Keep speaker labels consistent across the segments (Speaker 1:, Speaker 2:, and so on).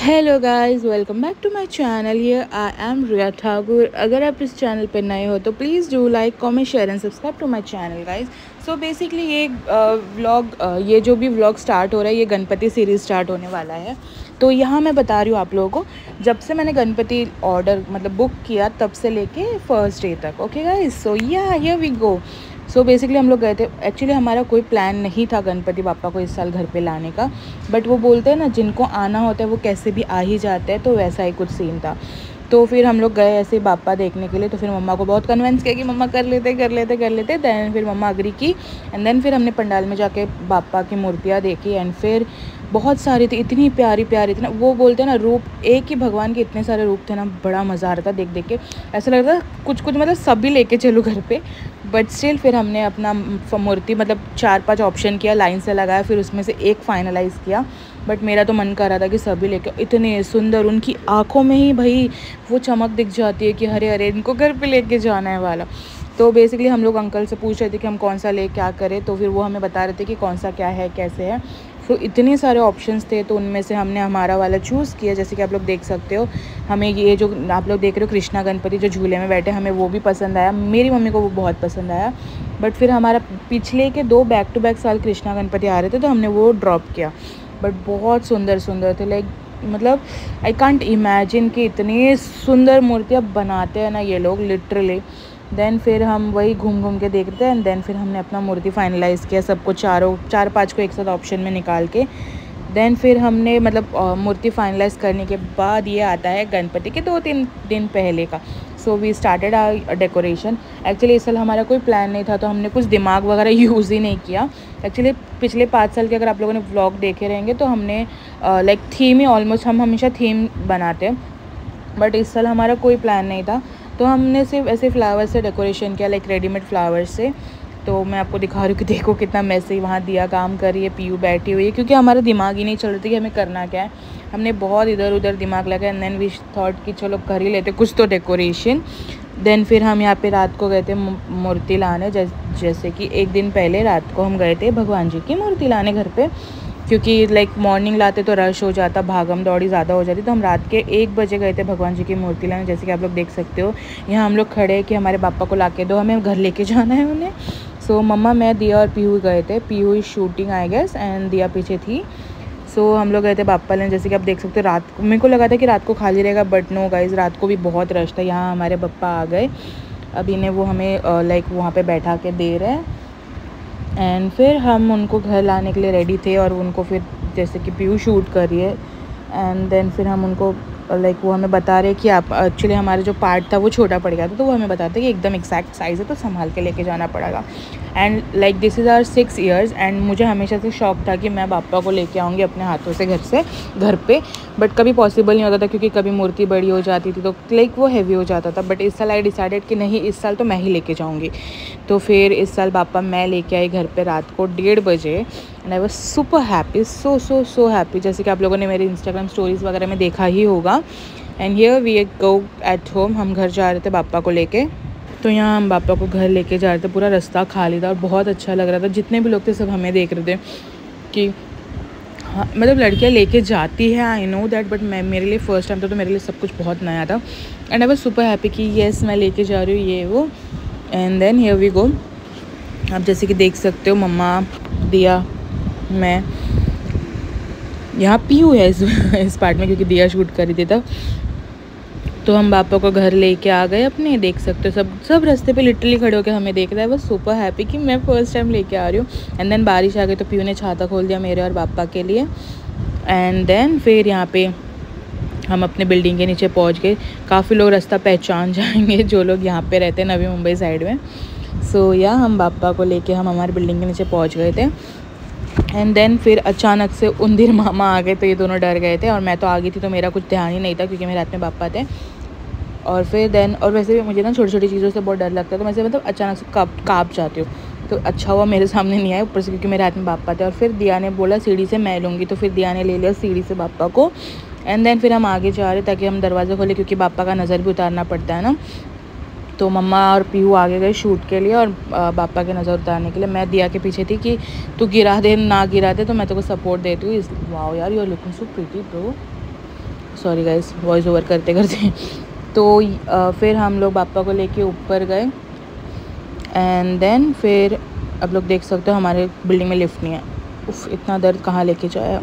Speaker 1: Hello guys welcome back to my channel ये I M रिया ठाकुर अगर आप इस चैनल पर नए हो तो please do like comment share and subscribe to my channel guys so basically ये व्लॉग ये जो भी व्लॉग स्टार्ट हो रहा है ये गणपति सीरीज़ स्टार्ट होने वाला है तो यहाँ मैं बता रही हूँ आप लोगों को, जब से मैंने गणपति ऑर्डर मतलब बुक किया, तब से लेके फ़र्स्ट डे तक okay guys so yeah we go so so basically हम लोग गए थे। एक्चुअली हमारा कोई प्लान नहीं था गणपति बापा को इस साल घर पे लाने का। बट वो बोलते हैं ना, जिनको आना होता है, वो कैसे भी आ ही जाते हैं तो वैसा ही कुछ सीन था। तो फिर हम लोग गए ऐसे बापा देखने के लिए तो फिर मम्मा को बहुत कन्विंस किया कि मम्मा कर लेते कर लेते कर लेते दैन फिर मम्मा अग्री की एंड देन फिर हमने पंडाल में जाके बापा की मूर्तियाँ देखी एंड फिर बहुत सारी थी, इतनी प्यारी प्यारी थी ना, वो बोलते हैं ना, रूप, एक ही भगवान के इतने सारे रूप थे ना, बड़ा मज़ा आ रहा था देख देख के। ऐसा लग रहा था कुछ कुछ मतलब सभी लेके चलो घर पे बट स्टिल फिर हमने अपना मूर्ति मतलब चार पाँच ऑप्शन किया लाइन से लगाया, फिर उसमें से एक फाइनलाइज़ किया। बट मेरा तो मन कर रहा था कि सभी लेके इतने सुंदर, उनकी आँखों में ही भाई वो चमक दिख जाती है कि हरे हरे इनको घर पे लेके जाना है वाला। तो बेसिकली हम लोग अंकल से पूछ रहे थे कि हम कौन सा ले क्या करें तो फिर वो हमें बता रहे थे कि कौन सा क्या है, कैसे है। तो इतने सारे ऑप्शंस थे तो उनमें से हमने हमारा वाला चूज़ किया, जैसे कि आप लोग देख सकते हो। हमें ये जो आप लोग देख रहे हो कृष्णा गणपति जो झूले में बैठे, हमें वो भी पसंद आया। मेरी मम्मी को वो बहुत पसंद आया। बट फिर हमारा पिछले के दो बैक टू बैक साल कृष्णा गणपति आ रहे थे तो हमने वो ड्रॉप किया। बट बहुत सुंदर सुंदर थे लाइक मतलब आई कॉन्ट इमेजिन कि इतनी सुंदर मूर्तियाँ बनाते हैं ना ये लोग लिटरली देन फिर हम वही घूम घूम के देख रहे थे एंड देन फिर हमने अपना मूर्ति फाइनलाइज़ किया सबको चारों, चार पाँच को एक साथ ऑप्शन में निकाल के. देन फिर हमने मतलब मूर्ति फाइनलाइज करने के बाद ये आता है गणपति के दो तीन दिन पहले का. So we started our decoration actually इस साल हमारा कोई प्लान नहीं था तो हमने कुछ दिमाग वगैरह यूज़ ही नहीं किया। एक्चुअली पिछले पाँच साल के अगर आप लोगों ने व्लॉग देखे रहेंगे तो हमने लाइक थीम ही ऑलमोस्ट हम हमेशा थीम बनाते बट इस साल हमारा कोई प्लान नहीं था। तो हमने सिर्फ़ ऐसे फ्लावर्स से डेकोरेशन किया लाइक रेडीमेड फ्लावर्स से। तो मैं आपको दिखा रही हूँ कि देखो कितना मैसे वहाँ दिया काम कर रही है बैठी हुई है, क्योंकि हमारा दिमाग ही नहीं चल रही थी कि हमें करना क्या है। हमने बहुत इधर उधर दिमाग लगाया एंड देन वी थॉट कि चलो कर ही लेते, कुछ तो डेकोरेशन देन फिर हम यहाँ पे रात को गए थे मूर्ति लाने जैसे कि एक दिन पहले रात को हम गए थे भगवान जी की मूर्ति लाने घर पे। क्योंकि लाइक मॉर्निंग लाते तो रश हो जाता, भागम दौड़ी ज़्यादा हो जाती तो हम रात के एक बजे गए थे भगवान जी की मूर्ति लाने, जैसे कि आप लोग देख सकते हो। यहाँ हम लोग खड़े हैं कि हमारे पापा को ला के दो, हमें घर लेके जाना है उन्हें। सो so, मम्मा मैं दिया और पीहू गए थे। Pihu is shooting I guess and Diya पीछे थी। सो so, हम लोग गए थे पापा लेने। जैसे कि आप देख सकते हो रात को मेरे को लगा था कि रात को खाली रहेगा बट नो गाइज़ रात को भी बहुत रश था। यहाँ हमारे पप्पा आ गए। अब इन्हें वो हमें लाइक वहाँ पे बैठा के दे रहे हैं। एंड फिर हम उनको घर लाने के लिए रेडी थे और उनको फिर जैसे कि पीयू शूट करिए एंड देन फिर हम उनको लाइक वो हमें बता रहे कि आप एक्चुअली हमारा जो पार्ट था वो छोटा पड़ गया था तो वो हमें बताते कि एकदम एक्जैक्ट साइज़ है तो संभाल के लेके जाना पड़ेगा। And like this is our six years and मुझे हमेशा से शौक था कि मैं पापा को लेके आऊँगी अपने हाथों से, घर से, घर पे। बट कभी पॉसिबल नहीं होता था क्योंकि कभी मूर्ति बड़ी हो जाती थी तो लाइक वो हैवी हो जाता था। बट इस साल आई डिसाइडेड कि नहीं, इस साल तो मैं ही लेके जाऊँगी। तो फिर इस साल पापा मैं लेके आई घर पर रात को डेढ़ बजे। And I was super happy so so so happy जैसे कि आप लोगों ने मेरे इंस्टाग्राम स्टोरीज़ वगैरह में देखा ही होगा। And here we go at home हम घर जा रहे थे पापा को लेके। तो यहाँ हम पापा को घर लेके जा रहे थे। पूरा रास्ता खाली था और बहुत अच्छा लग रहा था। जितने भी लोग थे सब हमें देख रहे थे कि हाँ मतलब लड़कियाँ लेके जाती है आई नो दैट बट मैं, मेरे लिए फ़र्स्ट टाइम था तो मेरे लिए सब कुछ बहुत नया था। And I was super happy कि येस मैं लेके जा रही हूँ ये, वो। And then here we go आप जैसे कि देख सकते हो, मम्मा, दिया मैं यहाँ पीयू है इस इस पार्ट में क्योंकि दिया शूट करी थी तब। तो हम पापा को घर लेके आ गए अपने देख सकते हो सब सब रास्ते पे लिटरली खड़े होकर हमें देख रहा है। बस सुपर हैप्पी कि मैं फ़र्स्ट टाइम लेके आ रही हूँ। एंड देन बारिश आ गई तो पीयू ने छाता खोल दिया मेरे और पापा के लिए। एंड देन फिर यहाँ पे हम अपने बिल्डिंग के नीचे पहुँच गए। काफ़ी लोग रास्ता पहचान जाएँगे जो लोग यहाँ पे रहते हैं नवी मुंबई साइड में। सो so, या हम पापा को लेके हम हमारे बिल्डिंग के नीचे पहुँच गए थे। एंड देन फिर अचानक से उन्दिर मामा आ गए तो ये दोनों डर गए थे और मैं तो आ गई थी तो मेरा कुछ ध्यान ही नहीं था क्योंकि मेरे हाथ में पापा थे। और फिर देन और वैसे भी मुझे ना छोटी छोटी चीज़ों से बहुत डर लगता है तो मैं मतलब अचानक से काप, काँप जाती हूँ। तो अच्छा हुआ मेरे सामने नहीं आया ऊपर से क्योंकि मेरे हाथ में पापा थे और फिर दिया ने बोला, सीढ़ी से मैं लूँगी। तो फिर दिया ने ले लिया सीढ़ी से पापा को। एंड देन फिर हम आगे जा रहे ताकि हम दरवाज़ा खोले क्योंकि पापा का नज़र भी उतारना पड़ता है ना। तो मम्मा और पीहू आगे गए शूट के लिए और पापा के नज़र उतारने के लिए। मैं दिया के पीछे थी कि तू गिरा दे, ना गिरा दे तो मैं तेको सपोर्ट देती हूँ। इस वाओ यार you're looking so pretty bro sorry guys voice over करते करते। तो फिर हम लोग पापा को लेके ऊपर गए। एंड देन फिर आप लोग देख सकते हो हमारे बिल्डिंग में लिफ्ट नहीं है। उफ, इतना दर्द कहाँ लेके जाया?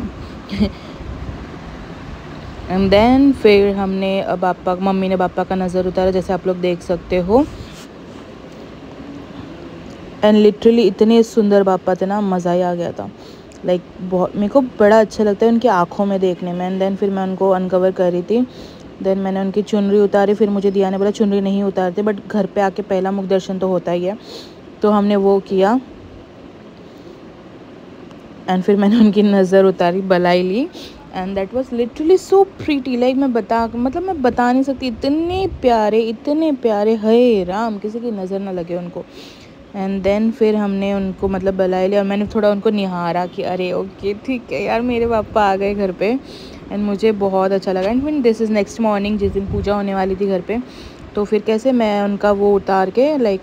Speaker 1: एंड देन फिर हमने पापा मम्मी ने पापा का नज़र उतारा जैसे आप लोग देख सकते हो। एंड लिटरली इतने सुंदर पापा थे ना मज़ा ही आ गया था। लाइक like, बहुत मेरे को बड़ा अच्छा लगता है उनकी आँखों में देखने में। एंड देन फिर मैं उनको अनकवर कर रही थी। देन मैंने उनकी चुनरी उतारी फिर मुझे दिया ने बोला चुनरी नहीं उतारते बट घर पे आके पहला मुख दर्शन तो होता ही है। तो हमने वो किया। एंड फिर मैंने उनकी नज़र उतारी बलाई ली। And that was literally so pretty like मैं बता मतलब मैं बता नहीं सकती, इतने प्यारे इतने प्यारे, है राम, किसी की नज़र ना लगे उनको। एंड देन फिर हमने उनको मतलब बुलाया लिया, और मैंने थोड़ा उनको निहारा कि, अरे ओके ठीक है यार, मेरे पापा आ गए घर पे एंड मुझे बहुत अच्छा लगा. एंड फिर दिस इज़ नेक्स्ट मॉर्निंग जिस दिन पूजा होने वाली थी घर पे तो फिर कैसे मैं उनका वो उतार के लाइक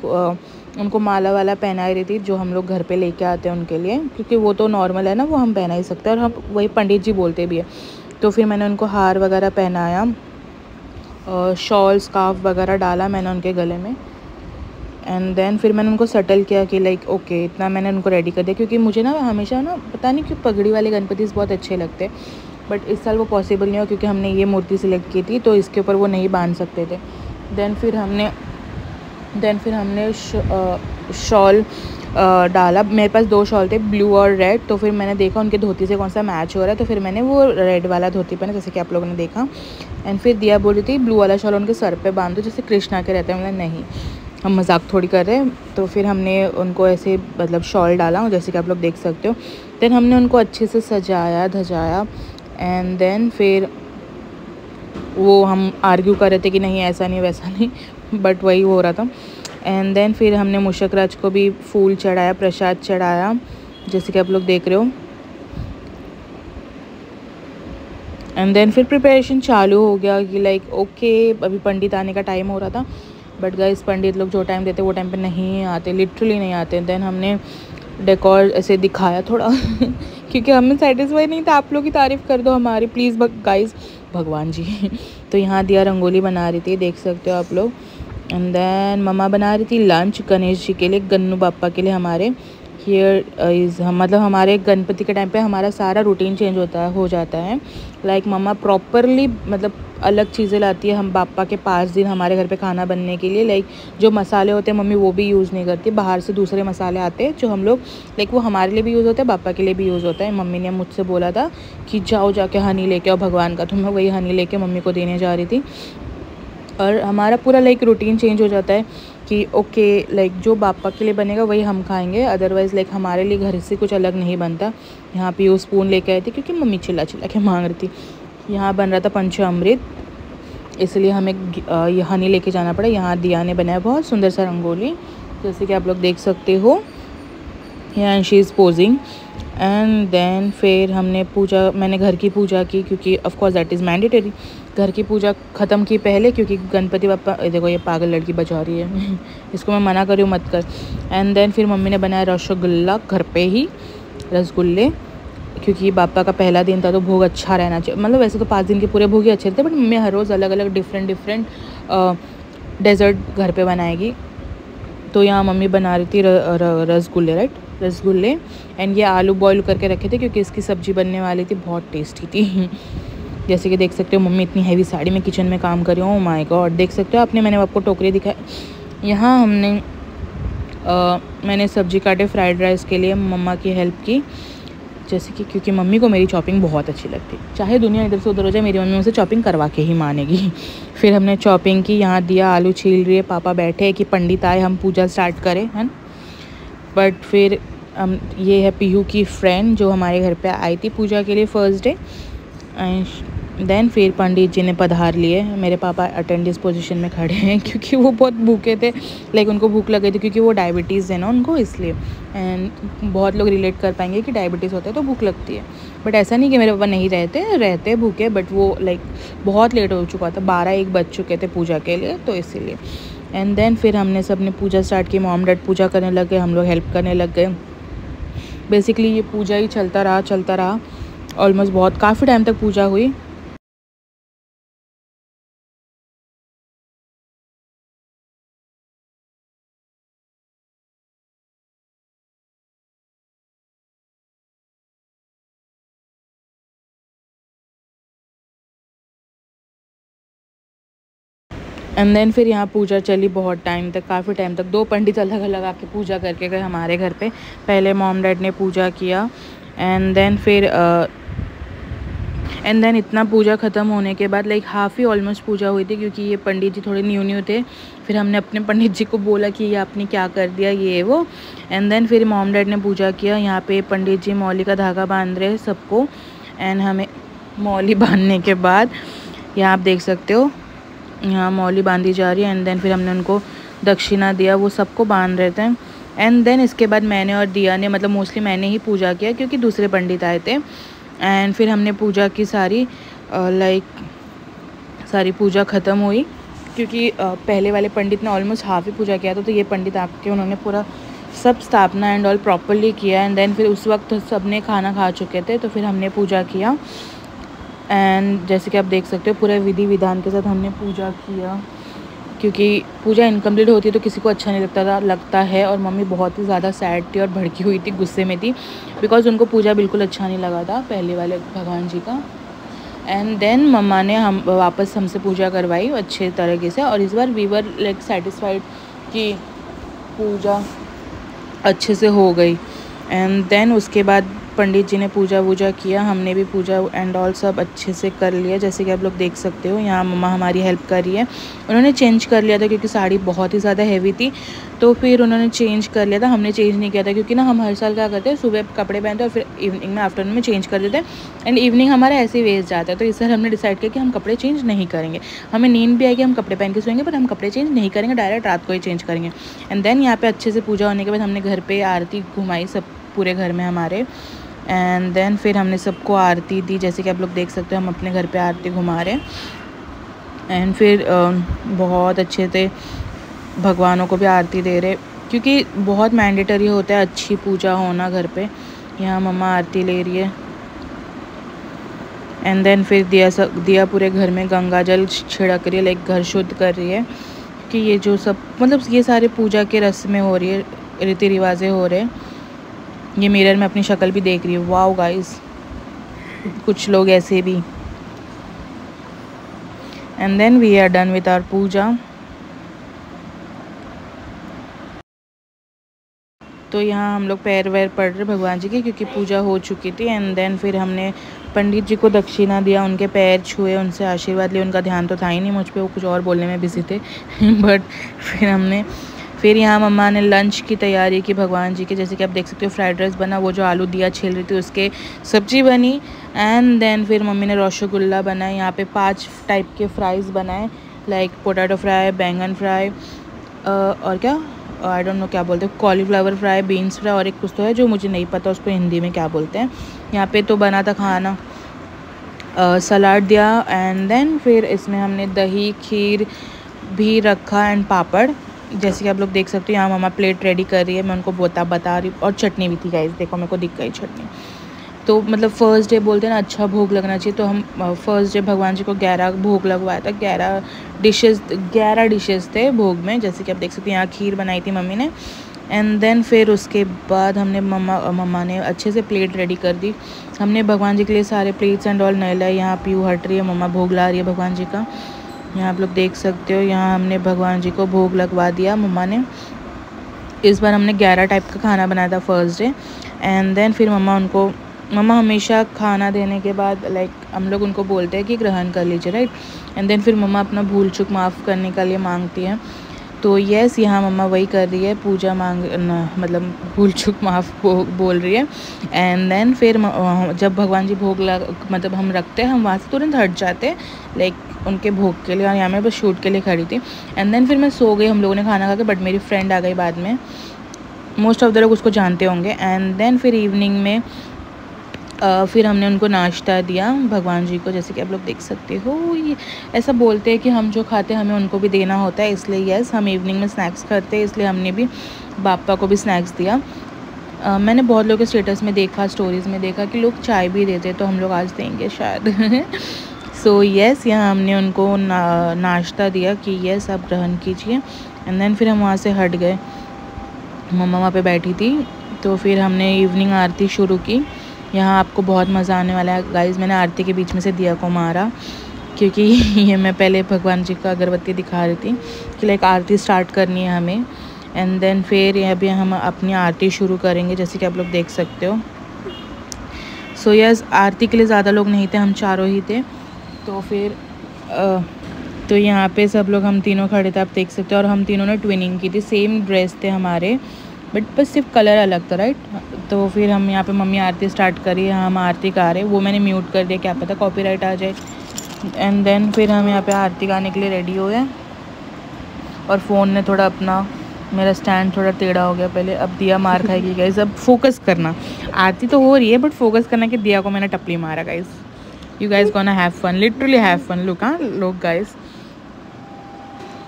Speaker 1: उनको माला वाला पहना रही थी, जो हम लोग घर पे लेके आते हैं उनके लिए, क्योंकि वो तो नॉर्मल है ना, वो हम पहना ही सकते हैं। और हम, वही पंडित जी बोलते भी है। तो फिर मैंने उनको हार वगैरह पहनाया शॉल स्काफ वगैरह डाला मैंने उनके गले में। एंड देन फिर मैंने उनको सेटल किया कि लाइक ओके इतना मैंने उनको रेडी कर दिया। क्योंकि मुझे ना, हमेशा ना, पता नहीं क्यों पगड़ी वाले गणपति बहुत अच्छे लगते बट इस साल वो पॉसिबल नहीं हुआ, क्योंकि हमने ये मूर्ति सिलेक्ट की थी तो इसके ऊपर वो नहीं बाँध सकते थे। देन फिर हमने देन फिर हमने शॉल डाला। मेरे पास दो शॉल थे, ब्लू और रेड। तो फिर मैंने देखा उनके धोती से कौन सा मैच हो रहा है। तो फिर मैंने वो रेड वाला धोती पहना, जैसे कि आप लोगों ने देखा। एंड फिर दिया बोली थी, ब्लू वाला शॉल उनके सर पे बाँध दो जैसे कृष्णा के रहते हैं। मतलब नहीं, हम मज़ाक थोड़ी कर रहे हैं। तो फिर हमने उनको ऐसे मतलब शॉल डाला, जैसे कि आप लोग देख सकते हो। देन हमने उनको अच्छे से सजाया, धजाया। एंड देन फिर वो हम आर्ग्यू कर रहे थे कि नहीं, ऐसा नहीं, वैसा नहीं। बट वही हो रहा था। एंड देन फिर हमने मुशक राज को भी फूल चढ़ाया, प्रसाद चढ़ाया, जैसे कि आप लोग देख रहे हो। एंड देन फिर प्रिपरेशन चालू हो गया कि लाइक ओके अभी पंडित आने का टाइम हो रहा था। बट गाइस पंडित लोग जो टाइम देते, वो टाइम पे नहीं आते लिटरली नहीं आते। देन हमने डेकोर ऐसे दिखाया थोड़ा। क्योंकि हमें सेटिस्फाई नहीं था। आप लोग की तारीफ़ कर दो हमारी प्लीज़ गाइस भगवान जी। तो यहाँ दिया रंगोली बना रही थी, देख सकते हो आप लोग। एंड देन मम्मा बना रही थी लंच गणेश जी के लिए, गन्नू पापा के लिए हमारे। हियर इज़ मतलब हमारे गणपति के टाइम पे हमारा सारा रूटीन चेंज होता है जाता है। लाइक मम्मा प्रॉपरली मतलब अलग चीज़ें लाती है हम पापा के पाँच दिन हमारे घर पे खाना बनने के लिए। लाइक जो मसाले होते हैं, मम्मी वो भी यूज़ नहीं करती। बाहर से दूसरे मसाले आते हैं जो हम लोग लाइक वो हमारे लिए भी यूज़ होता है, पापा के लिए भी यूज़ होता है। मम्मी ने मुझसे बोला था कि जाओ जाके हनी लेके आओ, भगवान का तो मैं वही हनी लेके मम्मी को देने जा रही थी। और हमारा पूरा लाइक रूटीन चेंज हो जाता है कि ओके लाइक जो पापा के लिए बनेगा वही हम खाएँगे। अदरवाइज़ लाइक हमारे लिए घर से कुछ अलग नहीं बनता। यहाँ पे वो स्पून लेके आए थे क्योंकि मम्मी चिल्ला चिल्ला के मांग रही थी। यहाँ बन रहा था पंच अमृत। इसलिए हमें हनी लेके जाना पड़ा। यहाँ दिया ने बनाया बहुत सुंदर सा रंगोली। जैसे कि आप लोग देख सकते हो। यहाँ she is posing and then फिर हमने पूजा, मैंने घर की पूजा की क्योंकि of course that is mandatory घर की पूजा ख़त्म की पहले क्योंकि गणपति पापा देखो ये पागल लड़की बचा रही है। इसको मैं मना करी मत कर। एंड देन फिर मम्मी ने बनाया रसगुल्ला घर पे ही, रसगुल्ले। क्योंकि पापा का पहला दिन था तो भोग अच्छा रहना चाहिए। मतलब वैसे तो पाँच दिन के पूरे भोग ही अच्छे थे बट मम्मी हर रोज़ अलग अलग डिफरेंट डिफरेंट डेजर्ट घर पे बनाएगी। तो यहाँ मम्मी बना रही थी रसगुल्ले राइट रसगुल्ले एंड ये आलू बॉईल करके रखे थे क्योंकि इसकी सब्ज़ी बनने वाली थी बहुत टेस्टी थी। जैसे कि देख सकते हो मम्मी इतनी हैवी साड़ी में किचन में काम कर रही हूँ। माई गॉड देख सकते हो आपने मैंने आपको टोकरी दिखाई। यहाँ हमने आ, मैंने सब्ज़ी काटे फ्राइड राइस के लिए मम्मा की हेल्प की। जैसे कि क्योंकि मम्मी को मेरी चॉपिंग बहुत अच्छी लगती। चाहे दुनिया इधर से उधर हो जाए मेरी मम्मी मुझसे चॉपिंग करवा के ही मानेगी। फिर हमने चॉपिंग की यहाँ दिया आलू छील रही है पापा बैठे कि पंडित आए हम पूजा स्टार्ट करें है बट फिर हम ये है पीहू की फ्रेंड जो हमारे घर पे आई थी पूजा के लिए फ़र्स्ट डे एंड देन फिर पंडित जी ने पधार लिए। मेरे पापा अटेंडिस पोजीशन में खड़े हैं क्योंकि वो बहुत भूखे थे। लाइक उनको भूख लगी थी क्योंकि वो डायबिटीज़ है ना उनको, इसलिए। एंड बहुत लोग रिलेट कर पाएँगे कि डायबिटीज़ होता है तो भूख लगती है। बट ऐसा नहीं कि मेरे पापा नहीं रहते रहते भूखे बट वो लाइक बहुत लेट हो चुका था। बारह एक बज चुके थे पूजा के लिए तो इसीलिए। एंड देन फिर हमने सबने पूजा स्टार्ट की, मॉम डैड पूजा करने लग गए, हम लोग हेल्प करने लग गए। बेसिकली ये पूजा ही चलता रहा चलता रहा। ऑलमोस्ट बहुत, काफ़ी टाइम तक पूजा हुई। एंड देन फिर यहाँ पूजा चली बहुत टाइम तक, काफ़ी टाइम तक। दो पंडित अलग अलग आके पूजा करके गए हमारे घर पे। पहले मॉम डैड ने पूजा किया। एंड देन फिर एंड देन इतना पूजा ख़त्म होने के बाद लाइक हाफ़ ही ऑलमोस्ट पूजा हुई थी क्योंकि ये पंडित जी थोड़े न्यू न्यू थे। फिर हमने अपने पंडित जी को बोला कि ये आपने क्या कर दिया, ये, वो। एंड देन फिर मॉम डैड ने पूजा किया। यहाँ पे पंडित जी मौली का धागा बाँध रहे सबको। एंड हमें मौली बांधने के बाद, यहाँ आप देख सकते हो यहाँ मौली बांधी जा रही है एंड देन फिर हमने उनको दक्षिणा दिया, वो सबको बाँध रहे थे। एंड देन इसके बाद मैंने और दिया ने मतलब मोस्टली मैंने ही पूजा किया क्योंकि दूसरे पंडित आए थे। एंड फिर हमने पूजा की सारी लाइक सारी पूजा ख़त्म हुई क्योंकि पहले वाले पंडित ने ऑलमोस्ट हाफ़ ही पूजा किया था तो ये पंडित आके उन्होंने पूरा सब स्थापना एंड ऑल प्रॉपरली किया। एंड देन फिर उस वक्त सबने खाना खा चुके थे तो फिर हमने पूजा किया। एंड जैसे कि आप देख सकते हो, पूरे विधि विधान के साथ हमने पूजा किया। क्योंकि पूजा इनकम्प्लीट होती है तो किसी को अच्छा नहीं लगता था, लगता है और मम्मी बहुत ही ज़्यादा सैड थी और भड़की हुई थी, गुस्से में थी। बिकॉज़ उनको पूजा बिल्कुल अच्छा नहीं लगा था, पहले वाले भगवान जी का। एंड देन मम्मा ने हम, वापस हमसे पूजा करवाई अच्छे तरीके से और इस बार वी वर लाइक सेटिस्फाइड कि पूजा अच्छे से हो गई। एंड देन उसके बाद पंडित जी ने पूजा वूजा किया, हमने भी पूजा एंड ऑल सब अच्छे से कर लिया, जैसे कि आप लोग देख सकते हो, यहाँ मम्मा हमारी हेल्प कर रही है। उन्होंने चेंज कर लिया था क्योंकि साड़ी बहुत ही ज़्यादा हैवी थी तो फिर उन्होंने चेंज कर लिया था, हमने चेंज नहीं किया था, क्योंकि ना हम हर साल क्या करते हैं, सुबह कपड़े पहनते हैं और फिर इवनिंग में आफ्टरनून में चेंज कर देते हैं। एंड इवनिंग हमारा ऐसे ही वेस्ट जाता है तो इस बार हमने डिसाइड किया कि हम कपड़े चेंज नहीं करेंगे। हमें नींद भी आएगी, हम कपड़े पहन के सोएँगे पर हम कपड़े चेंज नहीं करेंगे डायरेक्ट रात को ही चेंज करेंगे। एंड देन यहाँ पे अच्छे से पूजा होने के बाद हमने घर पे आरती घुमाई सब पूरे घर में हमारे। एंड देन फिर हमने सबको आरती दी, जैसे कि आप लोग देख सकते हो, हम अपने घर पे आरती घुमा रहे हैं। एंड फिर बहुत अच्छे से भगवानों को भी आरती दे रहे क्योंकि बहुत मैंडेटरी होता है अच्छी पूजा होना घर पे। यहाँ मम्मा आरती ले रही है। एंड देन फिर दिया सब दिया पूरे घर में गंगा जल छिड़क रही है लाइक घर शुद्ध कर रही है। कि ये जो सब मतलब ये सारे पूजा के रस्में हो रही है रीति रिवाजें हो रहे हैं। ये मिरर में अपनी शक्ल भी देख रही हूँ। वाओ गाइस कुछ लोग ऐसे भी। And then we are done with our पूजा। तो यहाँ हम लोग पैर वैर पढ़ रहे भगवान जी के, क्योंकि पूजा हो चुकी थी। एंड देन फिर हमने पंडित जी को दक्षिणा दिया, उनके पैर छुए, उनसे आशीर्वाद लिए उनका ध्यान तो था ही नहीं मुझ पर वो कुछ और बोलने में बिज़ी थे। बट फिर हमने फिर यहाँ मम्मा ने लंच की तैयारी की भगवान जी के। जैसे कि आप देख सकते हो फ्राइड राइस बना, वो जो आलू दिया छिल रही थी, उसके सब्ज़ी बनी। एंड देन फिर मम्मी ने रसगुल्ला बनाए, यहाँ पे पाँच टाइप के फ्राइज़ बनाए लाइक पोटैटो फ्राई बैंगन फ्राई और क्या? आई डोंट नो क्या बोलते हैं कॉलीफ्लावर फ्राई बीन्स फ्राई और एक कुछ तो है जो मुझे नहीं पता, उसको हिंदी में क्या बोलते हैं। यहाँ पे तो बना था खाना। सलाद दिया एंड देन फिर इसमें हमने दही, खीर भी रखा एंड पापड़। जैसे कि आप लोग देख सकते हो, यहाँ मामा प्लेट रेडी कर रही है, मैं उनको बोता, बता रही और चटनी भी थी गाइस देखो, मेरे को दिख गई चटनी। तो मतलब फ़र्स्ट डे बोलते हैं ना अच्छा भोग लगना चाहिए तो हम फ़र्स्ट डे भगवान जी को ग्यारह भोग लगवाया था, ग्यारह डिशेस ग्यारह डिशेस थे भोग में, जैसे कि आप देख सकते हैं, यहाँ खीर बनाई थी मम्मी ने। एंड देन फिर उसके बाद हमने मम्मा मम्मा ने अच्छे से प्लेट रेडी कर दी। हमने भगवान जी के लिए सारे प्लेट्स एंड ऑल नए लाए यहाँ पीयू हट रही है, मम्मा भोग ला रही है भगवान जी का। यहाँ आप लोग देख सकते हो, यहाँ हमने भगवान जी को भोग लगवा दिया, मम्मा ने। इस बार हमने ग्यारह टाइप का खाना बनाया था फ़र्स्ट डे एंड देन फिर मम्मा उनको, मम्मा हमेशा खाना देने के बाद लाइक हम लोग उनको बोलते हैं कि ग्रहण कर लीजिए राइट एंड देन फिर मम्मा अपना भूल चुक माफ़ करने के लिए मांगती हैं। तो यस यहाँ मम्मा वही कर रही है पूजा मांग न, मतलब भूल चुक माफ़ बो, बोल रही है। एंड देन फिर जब भगवान जी भोग लग मतलब हम रखते हैं हम वहाँ से तुरंत हट जाते हैं लाइक उनके भोग के लिए और यहाँ मैं बस शूट के लिए खड़ी थी। एंड देन फिर मैं सो गई हम लोगों ने खाना खा के बट मेरी फ्रेंड आ गई बाद में। मोस्ट ऑफ़ द लोग उसको जानते होंगे। एंड देन फिर इवनिंग में फिर हमने उनको नाश्ता दिया भगवान जी को जैसे कि आप लोग देख सकते हो। ये ऐसा बोलते हैं कि हम जो खाते हैं हमें उनको भी देना होता है इसलिए यस हम इवनिंग में स्नैक्स करते हैं इसलिए हमने भी बापा को भी स्नैक्स दिया। आ, मैंने बहुत लोगों के स्टेटस में देखा स्टोरीज़ में देखा कि लोग चाय भी देते तो हम लोग आज देंगे शायद। सो यस यहाँ हमने उनको ना, नाश्ता दिया कि यस आप ग्रहण कीजिए। एंड देन फिर हम वहाँ से हट गए। मम्मा वहाँ पे बैठी थी तो फिर हमने इवनिंग आरती शुरू की। यहाँ आपको बहुत मज़ा आने वाला है। गाइज़ मैंने आरती के बीच में से दिया को मारा क्योंकि ये मैं पहले भगवान जी का अगरबत्ती दिखा रही थी कि लाइक आरती स्टार्ट करनी है हमें। एंड देन फिर अभी हम अपनी आरती शुरू करेंगे जैसे कि आप लोग देख सकते हो। सो so, यस yes, आरती के लिए ज़्यादा लोग नहीं थे हम चारों ही थे। तो फिर आ, तो यहाँ पे सब लोग हम तीनों खड़े थे आप देख सकते हो। और हम तीनों ने ट्विनिंग की थी। सेम ड्रेस थे हमारे बट बस सिर्फ़ कलर अलग था राइट तो फिर हम यहाँ पे मम्मी आरती स्टार्ट करी हम आरती गा रहे वो मैंने म्यूट कर दिया क्या पता कॉपीराइट आ जाए। एंड देन फिर हम यहाँ पे आरती गाने के लिए रेडी हो। गए और फ़ोन ने थोड़ा अपना मेरा स्टैंड थोड़ा टेढ़ा हो गया पहले। अब दिया मार खाएगी गाइज़ अब फोकस करना। आरती तो हो रही है बट फोकस करना कि दिया को मैंने टपली मारा guys you guys gonna have fun literally have fun look हाँ लोग गाइज़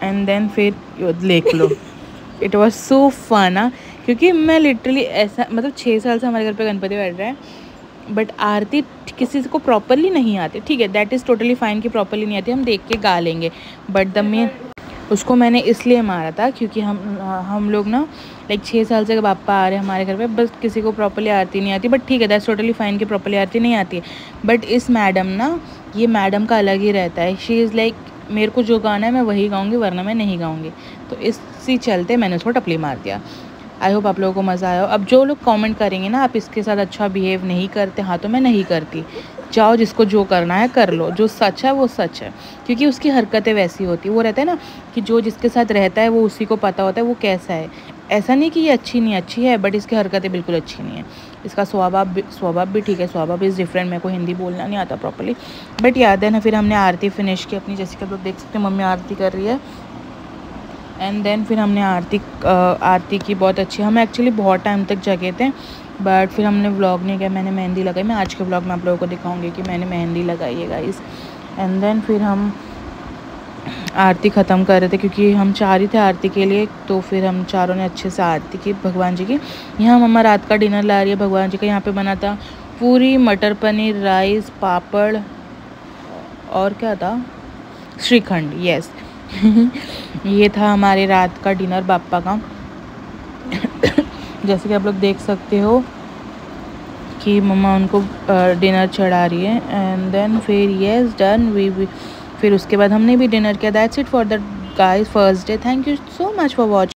Speaker 1: एंड देन फिर देख लो। इट वॉज़ सो फन क्योंकि मैं लिटरली ऐसा मतलब छः साल से हमारे घर पे गणपति बैठ रहा है बट आरती किसी को प्रॉपरली नहीं आती। ठीक है दैट इज़ टोटली फाइन कि प्रॉपरली नहीं आती, हम देख के गा लेंगे। बट द मेन उसको मैंने इसलिए मारा था क्योंकि हम हम लोग ना लाइक छः साल से पापा आ रहे हैं हमारे घर पे, बस किसी को प्रॉपरली आरती नहीं आती। बट ठीक है दैट्स टोटली फाइन कि प्रॉपरली आरती नहीं आती। बट इस मैडम ना, ये मैडम का अलग ही रहता है। शी इज़ लाइक मेरे को जो गाना है, मैं वही गाऊँगी, वरना मैं नहीं गाऊँगी। तो इसी चलते मैंने उसको टपली मार दिया। आई होप आप लोगों को मज़ा आया हो। अब जो लोग कमेंट करेंगे ना, आप इसके साथ अच्छा बिहेव नहीं करते। हाँ तो मैं नहीं करती। जाओ, जिसको जो करना है, कर लो। जो सच है, वो सच है। क्योंकि उसकी हरकतें वैसी होती वो रहता है ना कि जो जिसके साथ रहता है, वो उसी को पता होता है, वो कैसा है। ऐसा नहीं कि ये अच्छी नहीं अच्छी है बट इसकी हरकतें बिल्कुल अच्छी नहीं है। इसका स्वभाव स्वभाव भी ठीक है। स्वभाव इज़ डिफरेंट मेरे को हिंदी बोलना नहीं आता प्रॉपरली बट याद है ना, फिर हमने आरती फिनिश की। अपनी जैसे कि लोग देख सकते हैं, मम्मी आरती कर रही है। एंड देन फिर हमने आरती आरती की बहुत अच्छी, हम एक्चुअली बहुत टाइम तक जगे थे बट फिर हमने व्लॉग नहीं किया, मैंने मेहंदी लगाई। मैं आज के व्लॉग में आप लोगों को दिखाऊँगी कि मैंने मेहंदी लगाई है गाइस एंड देन फिर हम आरती ख़त्म कर रहे थे, क्योंकि हम चार ही थे आरती के लिए तो फिर हम चारों ने अच्छे से आरती की, भगवान जी की। यहाँ मम्मा रात का डिनर ला रही है, भगवान जी का यहाँ पे बना था पूरी मटर पनीर राइस पापड़ और क्या था? श्रीखंड यस ये था हमारे रात का डिनर बापा का। जैसे कि आप लोग देख सकते हो कि मम्मा उनको डिनर चढ़ा रही है। एंड देन फिर येस डन वी फिर उसके बाद हमने भी डिनर किया। That's it for the guys first day thank you so much for watching